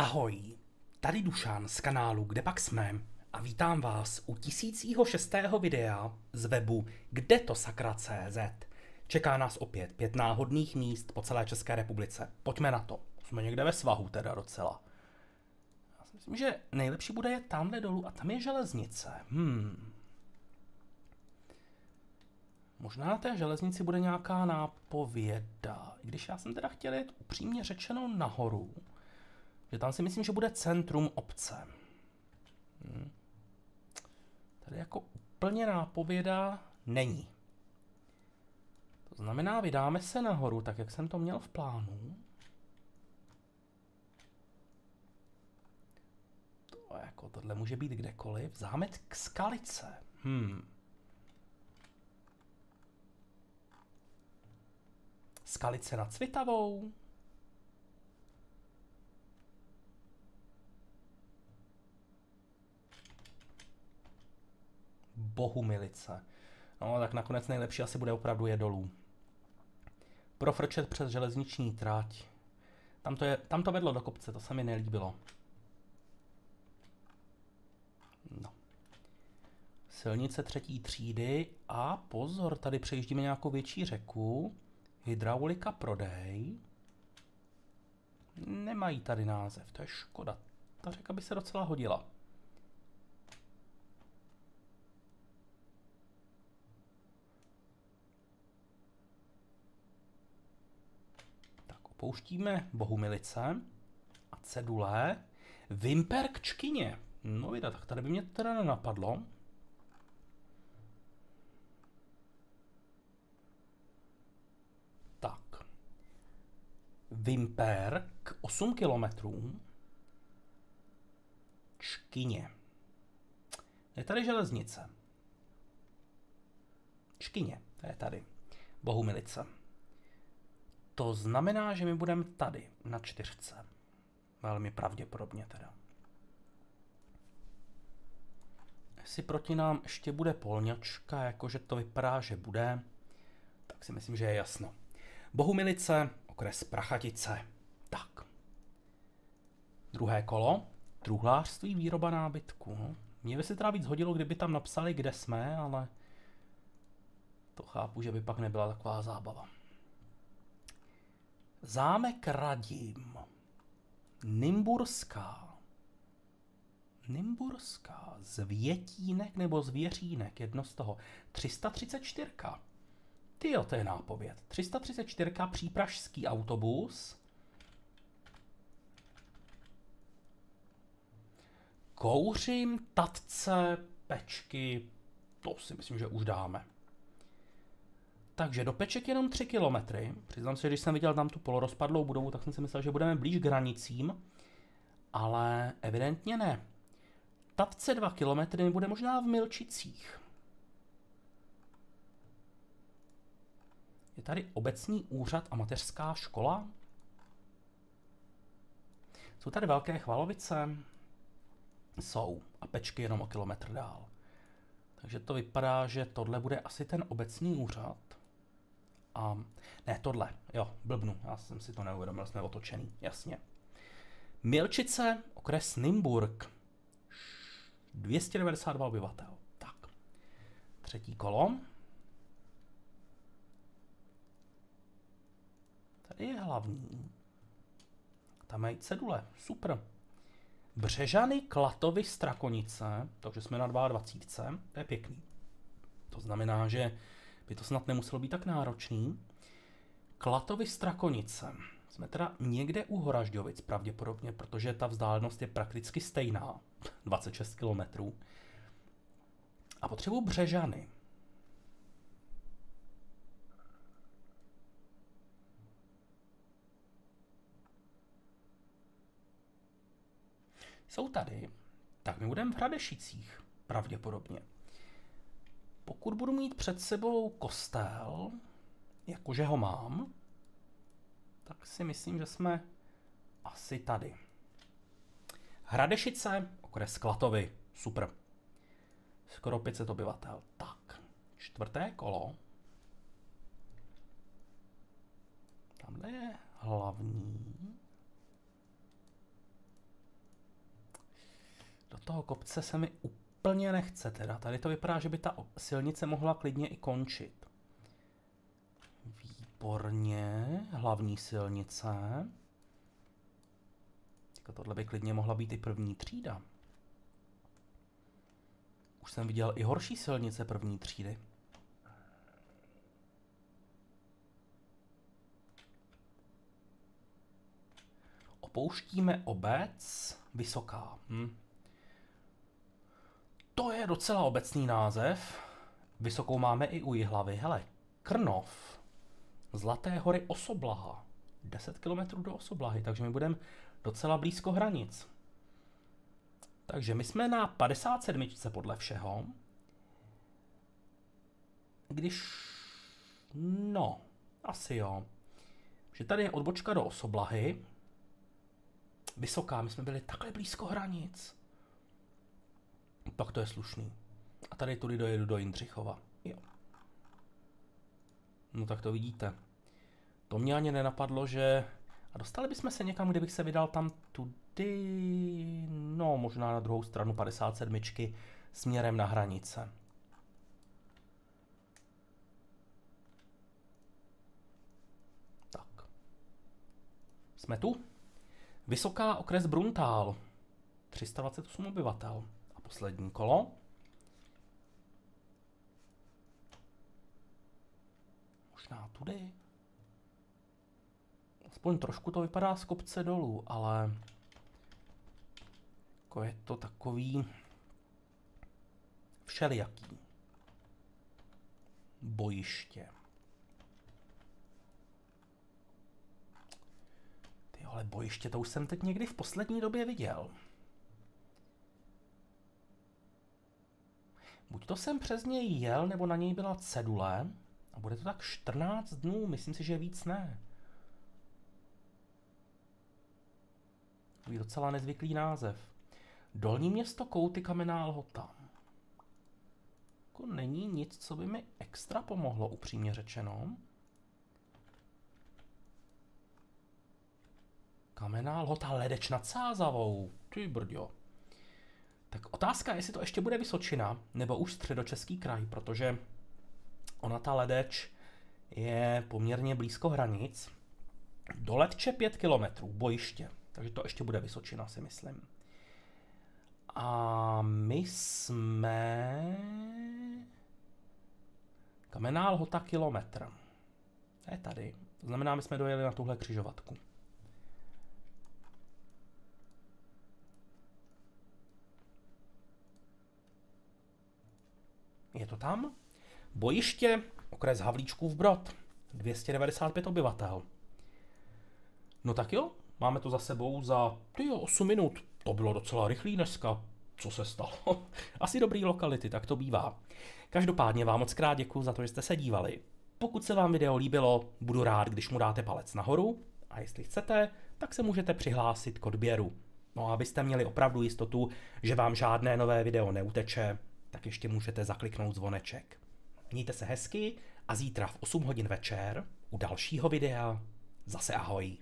Ahoj, tady Dušan z kanálu Kde pak jsme a vítám vás u tisícího šestého videa z webu Kde to sakra CZ. Čeká nás opět pět náhodných míst po celé České republice. Pojďme na to. Jsme někde ve svahu teda docela. Já si myslím, že nejlepší bude je tamhle dolů a tam je železnice. Hmm. Možná na té železnici bude nějaká nápověda. Když já jsem teda chtěl jít upřímně řečeno nahoru, že tam si myslím, že bude centrum obce. Hmm. Tady jako úplně nápověda není. To znamená, vydáme se nahoru, tak jak jsem to měl v plánu. To jako, tohle může být kdekoliv. Zámek k skalice. Hmm. Skalice nad Cvitavou. Bohumilice. No, tak nakonec nejlepší asi bude opravdu je dolů. Profrčet přes železniční tráť. Tam to, je, tam to vedlo do kopce, to se mi nelíbilo. No. Silnice třetí třídy a pozor, tady přejíždíme nějakou větší řeku. Hydraulika prodej. Nemají tady název, to je škoda. Ta řeka by se docela hodila. Pouštíme Bohumilice a cedule. Vimper k čkině. No vida, tak tady by mě teda nenapadlo. Tak. Vimper k 8 kilometrům. Čkyně. Je tady železnice. Čkyně, to je tady. Bohumilice. To znamená, že my budeme tady, na čtyřce. Velmi pravděpodobně teda. Jestli proti nám ještě bude polňačka, jakože to vypadá, že bude, tak si myslím, že je jasno. Bohumilice, okres Prachatice. Tak. Druhé kolo. Truhlářství, výroba nábytku. No. Mě by se teda víc hodilo, kdyby tam napsali, kde jsme, ale to chápu, že by pak nebyla taková zábava. Zámek Radim. Nimburská. Nimburská. Zvětínek nebo zvěřínek, jedno z toho. 334. Ty jo, to je nápověd. 334. přípražský autobus. Kouřím, tatce, pečky, to si myslím, že už dáme. Takže do Peček jenom 3 kilometry. Přiznám se, že když jsem viděl tam tu polorozpadlou budovu, tak jsem si myslel, že budeme blíž k hranicím, ale evidentně ne. Tavce 2 kilometry bude možná v Milčicích. Je tady obecní úřad a mateřská škola? Jsou tady velké chvalovice? Jsou. A pečky jenom o kilometr dál. Takže to vypadá, že tohle bude asi ten obecní úřad. A ne, tohle, jo, blbnu, já jsem si to neuvědomil, jsme otočený, jasně. Milčice, okres Nymburk, 292 obyvatel. Tak, třetí kolo. Tady je hlavní. Tam mají cedule, super. Břežany, Klatovy, Strakonice, takže jsme na 22, to je pěkný. To znamená, že by to snad nemuselo být tak náročný. Klatovi Strakonice. Jsme teda někde u Horažďovic pravděpodobně, protože ta vzdálenost je prakticky stejná. 26 km. A potřebuji Břežany. Jsou tady, tak my budeme v Hradešicích, pravděpodobně. Pokud budu mít před sebou kostel, jakože ho mám, tak si myslím, že jsme asi tady. Hradešice, okres Klatovy, super. Skoro 500 obyvatel. Tak, čtvrté kolo. Tamhle je hlavní. toho kopce se mi úplně nechce teda. Tady to vypadá, že by ta silnice mohla klidně i končit. Výborně, hlavní silnice. Teďka tohle by klidně mohla být i první třída. Už jsem viděl i horší silnice první třídy. Opouštíme obec Vysoká. Hm. Je docela obecný název. Vysokou máme i u Jihlavy. Hele, Krnov. Zlaté hory Osoblaha. 10 km do Osoblahy, takže my budeme docela blízko hranic. Takže my jsme na 57 podle všeho. Když... No, asi jo. Že tady je odbočka do Osoblahy. Vysoká, my jsme byli takhle blízko hranic. Tak to je slušný. A tady tudy dojedu do Jindřichova. Jo. No tak to vidíte. To mě ani nenapadlo, že... A dostali bychom se někam, kdybych se vydal tam tudy... No, možná na druhou stranu 57 směrem na hranice. Tak. Jsme tu? Vysoká okres Bruntál. 328 obyvatel. Poslední kolo. Možná tudy. Aspoň trošku to vypadá z kopce dolů, ale jako je to takový všelijaký bojiště. Ty ale bojiště, to už jsem teď někdy v poslední době viděl. Buď to jsem přes něj jel, nebo na něj byla cedule. A bude to tak 14 dnů, myslím si, že víc ne. Takový docela nezvyklý název. Dolní město Kouty Kamenná Lhota. Jako není nic, co by mi extra pomohlo, upřímně řečeno. Kamenná Lhota, Ledeč nad Sázavou. Ty brďo. Tak otázka je, jestli to ještě bude Vysočina, nebo už středočeský kraj, protože ona ta Ledeč je poměrně blízko hranic. Do Letče 5 kilometrů, bojiště. Takže to ještě bude Vysočina, si myslím. A my jsme... Kamenná lhota kilometr. To je tady. To znamená, my jsme dojeli na tuhle křižovatku. Tam? Bojiště, okres Havlíčkův Brod. 295 obyvatel. No tak jo, máme to za sebou za tyjo, 8 minut. To bylo docela rychlý dneska. Co se stalo? Asi dobrý lokality, tak to bývá. Každopádně vám moc krát děkuji za to, že jste se dívali. Pokud se vám video líbilo, budu rád, když mu dáte palec nahoru a jestli chcete, tak se můžete přihlásit k odběru. No a abyste měli opravdu jistotu, že vám žádné nové video neuteče, tak ještě můžete zakliknout zvoneček. Mějte se hezky a zítra v 8 hodin večer u dalšího videa zase ahoj.